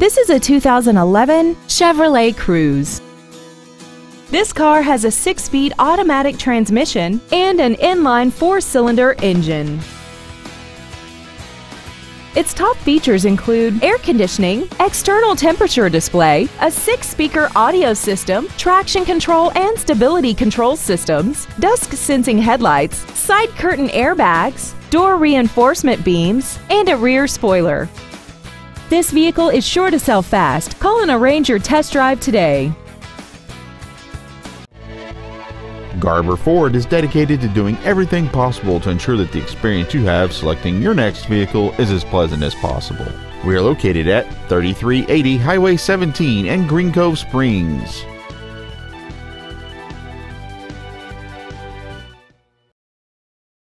This is a 2011 Chevrolet Cruze. This car has a six-speed automatic transmission and an inline four-cylinder engine. Its top features include air conditioning, external temperature display, a six-speaker audio system, traction control and stability control systems, dusk sensing headlights, side curtain airbags, door reinforcement beams, and a rear spoiler. This vehicle is sure to sell fast. Call and arrange your test drive today. Garber Ford is dedicated to doing everything possible to ensure that the experience you have selecting your next vehicle is as pleasant as possible. We are located at 3380 Highway 17 in Green Cove Springs.